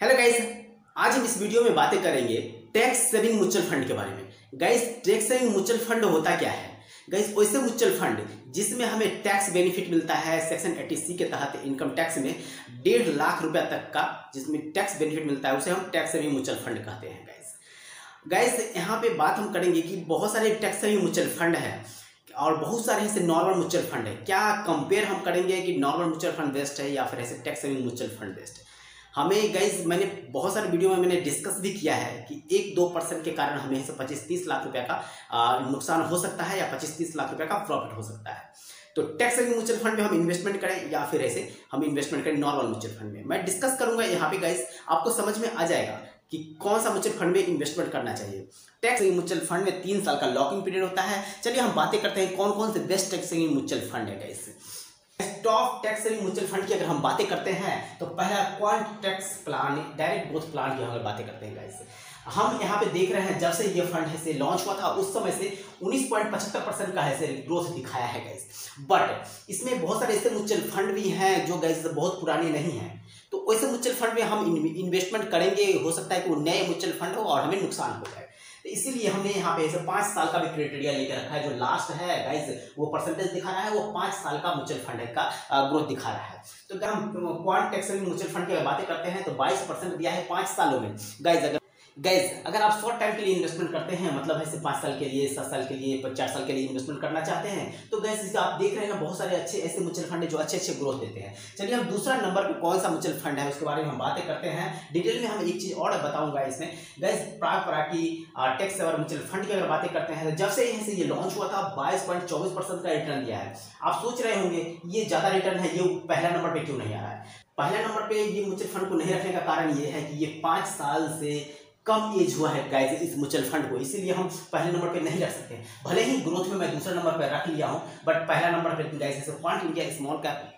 Hello guys आज हम इस वीडियो में बातें करेंगे टैक्स सेविंग म्यूचुअल फंड के बारे में। Guys tax saving mutual fund होता क्या है? गाइस वैसे म्यूचुअल फंड जिसमें हमें टैक्स बेनिफिट मिलता है सेक्शन 80 के तहत इनकम टैक्स में डेढ़ लाख रुपया तक का जिसमें टैक्स बेनिफिट मिलता है, उसे हम टैक्स सेविंग म्यूचुअल फंड कहते हैं गाइस गाइस यहाँ पे बात हम करेंगे कि बहुत सारे टैक्स सेविंग म्यूचुअल फंड है और बहुत सारे ऐसे नॉर्मल म्यूचुअल फंड है। क्या कंपेयर हम करेंगे कि नॉर्मल म्यूचुअल फंड बेस्ट है या फिर ऐसे tax saving mutual fund best है हमें गाइज़ मैंने बहुत सारे वीडियो में मैंने डिस्कस भी किया है कि एक दो परसेंट के कारण हमें से पच्चीस तीस लाख रुपए का नुकसान हो सकता है या पच्चीस तीस लाख रुपए का प्रॉफिट हो सकता है। तो टैक्स सेविंग म्यूचुअल फंड में हम इन्वेस्टमेंट करें या फिर ऐसे हम इन्वेस्टमेंट करें नॉर्मल म्यूचुअल फंड में। मैं डिस्कस करूँगा यहाँ पे गाइज़ आपको समझ में आ जाएगा कि कौन सा म्यूचुअल फंड में इन्वेस्टमेंट करना चाहिए। टैक्स म्यूचुअल फंड में तीन साल का लॉकिंग पीरियड होता है। चलिए हम बातें करते हैं कौन कौन से बेस्ट टैक्स म्यूचुअल फंड है guys top tax saving mutual fund की अगर हम बातें करते हैं तो पहला Quant tax plan direct growth plan की हम बातें करते हैं गाइस हम यहाँ पे देख रहे हैं, जब से ये फंड है से लॉन्च हुआ था, उस समय से 19.75 परसेंट का है से ग्रोथ दिखाया है गैस बट इसमें बहुत सारे ऐसे म्यूचुअल फंड भी हैं जो गैस बहुत पुराने नहीं हैं. तो वैसे म्यूचुअल फंड में हम इन्वेस्टमेंट करेंगे, हो सकता है कि वो नए म्यूचुअल फंड हो और हमें नुकसान हो जाए. इसीलिए हमने यहाँ पे पाँच साल का भी क्राइटेरिया लेकर रखा है। जो लास्ट है गाइज़ वो परसेंटेज दिखा रहा है, वो पाँच साल का म्यूचुअल फंड का ग्रोथ दिखा रहा है। तो अगर हम क्वांट टेक्सल म्यूचुअल फंड की बातें करते हैं तो बाईस दिया है पाँच सालों में। गाइज़ अगर गैस अगर आप शॉर्ट टाइम के लिए इन्वेस्टमेंट करते हैं मतलब ऐसे पाँच साल के लिए, सात साल के लिए चार साल के लिए इन्वेस्टमेंट करना चाहते हैं तो गैस इसे आप देख रहे हैं, बहुत सारे अच्छे ऐसे म्यूचुअल फंड है जो अच्छे अच्छे ग्रोथ देते हैं। चलिए हम दूसरा नंबर पर कौन सा म्यूचुअल फंड है, उसके बारे में हम बातें करते हैं। डिटेल में हम एक चीज़ और बताऊँगा इसमें। Guys Parag Parikh tax saver mutual fund की अगर बातें करते हैं तो जब से यहाँ से ये लॉन्च हुआ था, बाईस पॉइंट चौबीस परसेंट का रिटर्न दिया है। आप सोच रहे होंगे, ये ज़्यादा रिटर्न है, ये पहला नंबर पर क्यों नहीं आ रहा है? पहला नंबर पे ये म्यूचुअल फंड को नहीं रखने का कारण ये है कि ये पाँच साल से कम एज हुआ है गाइस इस म्यूचुअल फंड को। इसीलिए हम पहले नंबर पे नहीं रख सकते। भले ही ग्रोथ में मैं दूसरे नंबर पर रख लिया हूँ बट पहला नंबर पे guys point India small cap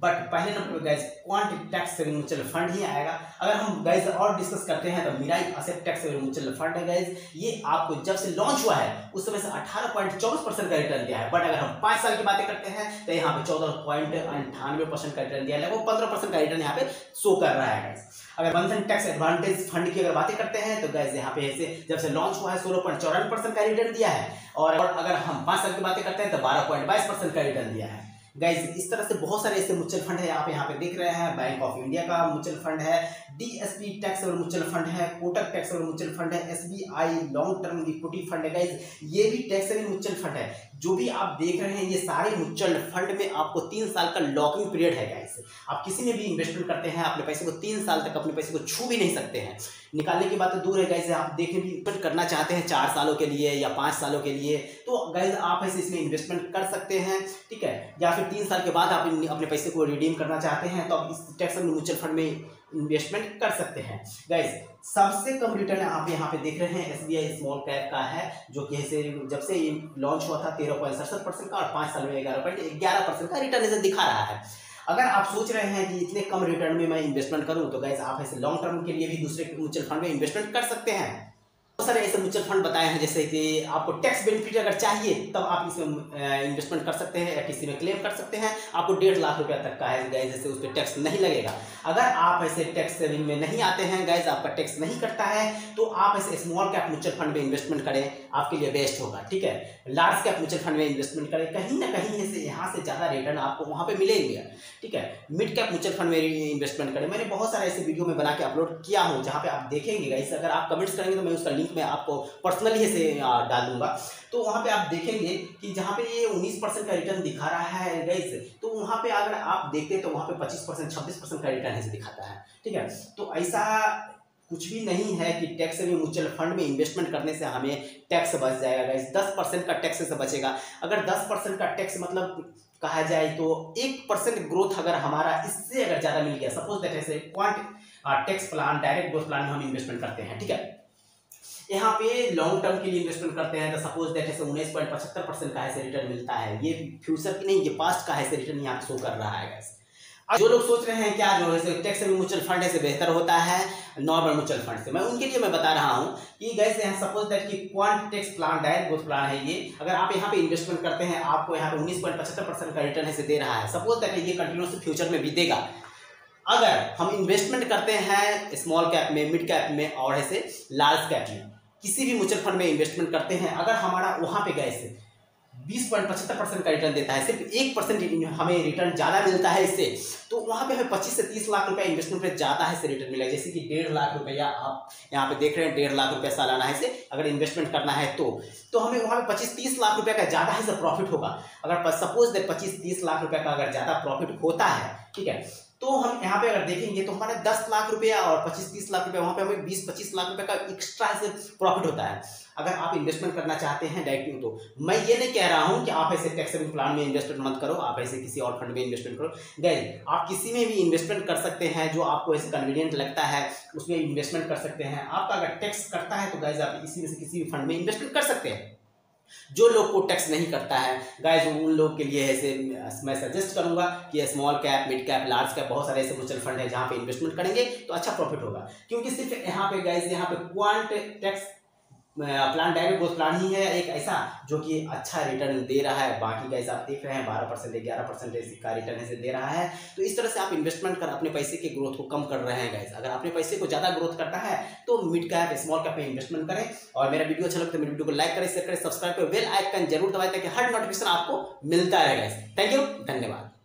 but पहले नंबर पर guys Quant tax saving mutual fund ही आएगा। अगर हम गाइज़ और डिस्कस करते हैं तो Mirae asset tax saving mutual fund है गाइज़ ये आपको जब से लॉन्च हुआ है, उस समय से अठारह पॉइंट चौबीस परसेंट का रिटर्न दिया है। बट अगर हम पाँच साल की बातें करते हैं तो यहाँ पे चौदह पॉइंट अंठानवे परसेंट का रिटर्न दिया है। वो पंद्रह परसेंट का रिटर्न यहाँ पे शो कर रहा है गाइज़ अगर बंधन टैक्स एडवांटेज फंड की अगर बातें करते हैं तो गैस यहाँ पे ऐसे जब से लॉन्च हुआ है, सोलह पॉइंट चौरानवे परसेंट का रिटर्न दिया है। और अगर हम पाँच साल की बातें करते हैं तो बारह पॉइंट बाईस परसेंट का रिटर्न दिया है। गाइज़ इस तरह से बहुत सारे ऐसे म्यूचुअल फंड है आप यहाँ पे देख रहे हैं। बैंक ऑफ़ इंडिया का म्यूचुअल फंड है डीएसपी टैक्स और म्यूचुअल फंड है कोटक टैक्स और म्यूचुअल फंड है SBI long term equity fund है। गाइज़ ये भी टैक्स म्यूचुअल फंड है। जो भी आप देख रहे हैं, ये सारे म्यूचुअल फंड में आपको तीन साल का लॉकिंग पीरियड है गाइस आप किसी में भी इन्वेस्टमेंट करते हैं, अपने पैसे को तीन साल तक अपने पैसे को छू भी नहीं सकते हैं। निकालने की बात तो दूर है गाइस आप देखें भी इन्वेस्ट करना चाहते हैं चार सालों के लिए या पाँच सालों के लिए तो गाइज़ आप ऐसे इसमें इन्वेस्टमेंट कर सकते हैं, ठीक है? या फिर तीन साल के बाद आप अपने पैसे को रिडीम करना चाहते हैं तो आप इस टैक्स म्यूचुअल फंड में इन्वेस्टमेंट कर सकते हैं। गाइज़ सबसे कम रिटर्न आप यहाँ पे देख रहे हैं S B I small cap का है, जो कि से जब से लॉन्च हुआ था, तेरह पॉइंट सड़सठ परसेंट का और पाँच साल में ग्यारह पॉइंट ग्यारह परसेंट का रिटर्न ऐसे दिखा रहा है। अगर आप सोच रहे हैं कि इतने कम रिटर्न में मैं इन्वेस्टमेंट करूँ तो गैस आप ऐसे लॉन्ग टर्म के लिए भी दूसरे म्यूचुअल फंड में इन्वेस्टमेंट कर सकते हैं। बहुत सारे ऐसे म्यूचुअल फंड बताए हैं, जैसे कि आपको टैक्स बेनिफिट अगर चाहिए, तब आप इसमें इन्वेस्टमेंट कर सकते हैं या किसी में क्लेम कर सकते हैं। आपको डेढ़ लाख रुपया तक का है गैस जैसे उस पर टैक्स नहीं लगेगा। अगर आप ऐसे टैक्स सेविंग में नहीं आते हैं गैस आपका टैक्स नहीं कटता है तो आप ऐसे स्मॉल कैप म्यूचुअल फंड में इन्वेस्टमेंट करें। आपके लिए बेस्ट होगा, ठीक है? लार्ज कैप म्यूचुअल फंड में इन्वेस्टमेंट करें, कहीं ना कहीं ऐसे यहाँ से ज़्यादा रिटर्न आपको वहाँ पर मिलेंगे, ठीक है? मिड कैप म्यूचुअल फंड में इन्वेस्टमेंट करें, मैंने बहुत सारे ऐसे वीडियो में बना के अपलोड किया हूँ, जहाँ पे आप देखेंगे गैस अगर आप कमेंट्स करेंगे तो मैं उसका लिंक में आपको पर्सनली से डाल दूँगा। तो वहाँ पे आप देखेंगे कि जहाँ पे ये 19 परसेंट का रिटर्न दिखा रहा है गैस तो वहाँ पे अगर आप देखते तो वहाँ पे 25 परसेंट, छब्बीस परसेंट का रिटर्न ऐसे दिखाता है, ठीक है? तो ऐसा कुछ भी नहीं है कि टैक्स में म्यूचुअल फंड में इन्वेस्टमेंट करने से हमें टैक्स बच जाएगा गैस दस परसेंट का टैक्स से बचेगा। अगर दस परसेंट का टैक्स मतलब कहा जाए तो एक परसेंट ग्रोथ अगर हमारा इससे अगर ज़्यादा मिल गया सपोज़ दैट ऐसे quant tax plan direct growth plan में हम इन्वेस्टमेंट करते हैं, ठीक है? यहाँ पे लॉन्ग टर्म के लिए इन्वेस्टमेंट करते हैं तो सपोज़ दैट ऐसे उन्नीस पॉइंट पचहत्तर परसेंट का ऐसे रिटर्न मिलता है। ये फ्यूचर की नहीं, ये पास्ट का ऐसे रिटर्न यहाँ शो कर रहा है गैस जो लोग सोच रहे हैं क्या जो है टैक्स म्यूचुअल फंड ऐसे बेहतर होता है नॉर्मल म्यूचुअल फंड से। मैं उनके लिए मैं बता रहा हूँ कि गैस यहाँ सपोज़ दैट कि quant tax plan direct growth plan है ये। अगर आप यहाँ पे इन्वेस्टमेंट करते हैं, आपको यहाँ पे उन्नीस पॉइंट पचहत्तर परसेंट का रिटर्न ऐसे दे रहा है। सपोज़ दैट ये कंटिन्यूस फ्यूचर में भी देगा। अगर हम इन्वेस्टमेंट करते हैं स्मॉल कैप में मिड कैप में और ऐसे लार्ज कैप में, किसी भी म्यूचुअल फंड में इन्वेस्टमेंट करते हैं, अगर हमारा वहाँ पे गए से बीस पॉइंट पचहत्तर परसेंट का रिटर्न देता है। सिर्फ़ एक परसेंट हमें रिटर्न ज़्यादा मिलता है इससे। तो वहाँ पे हमें पच्चीस से तीस लाख रुपया इन्वेस्टमेंट पे ज़्यादा है से रिटर्न मिलेगा जैसे कि डेढ़ लाख रुपया आप यहाँ पे देख रहे हैं, डेढ़ लाख रुपया सालाना है से अगर इन्वेस्टमेंट करना है तो। तो हमें वहाँ पे पच्चीस तीस लाख रुपया का ज़्यादा है प्रॉफिट होगा। अगर सपोज़ दे पच्चीस तीस लाख रुपया का अगर ज़्यादा प्रॉफिट होता है, ठीक है तो हम यहाँ पे अगर देखेंगे तो हमारे दस लाख रुपया और पच्चीस तीस लाख रुपया, वहाँ पे हमें बीस पच्चीस लाख रुपए का एक्स्ट्रा से प्रॉफिट होता है। अगर आप इन्वेस्टमेंट करना चाहते हैं डायरेक्टली तो। मैं ये नहीं कह रहा हूँ कि आप ऐसे टैक्स सेविंग प्लान में इन्वेस्टमेंट मत करो, आप ऐसे किसी और फंड में इन्वेस्टमेंट करो। गए आप किसी में भी इन्वेस्टमेंट कर सकते हैं जो आपको ऐसे कन्वीनियंट लगता है, उसमें इन्वेस्टमेंट कर सकते हैं। आपका अगर टैक्स करता है तो गैज आप इसी में से किसी भी फंड में इन्वेस्टमेंट कर सकते हैं। जो लोग को टैक्स नहीं करता है। गाइस उन लोग के लिए ऐसे, मैं सजेस्ट करूँगा कि small cap mid cap large cap बहुत सारे ऐसे म्यूचुअल फंड है जहाँ पे इन्वेस्टमेंट करेंगे तो अच्छा प्रॉफिट होगा। क्योंकि सिर्फ़ यहाँ पे गाइस यहाँ पे quant tax plan direct plan ही है एक ऐसा, जो कि अच्छा रिटर्न दे रहा है। बाकी का आप देख रहे हैं, बारह परसेंट ग्यारह परसेंट का रिटर्न ऐसे दे रहा है। तो इस तरह से आप इन्वेस्टमेंट कर अपने पैसे के ग्रोथ को कम कर रहे हैं गैस अगर अपने पैसे को ज़्यादा ग्रोथ करता है तो मिड कैप स्मॉल कैप में इन्वेस्टमेंट करें। और मेरा वीडियो अच्छा लगता है, मेरे वीडियो को लाइक करें शेयर करें सब्सक्राइब करें बेल आइकन ज़रूर दबाए ताकि हर नोटिफिकेशन आपको मिलता रहेगा थैंक यू धन्यवाद।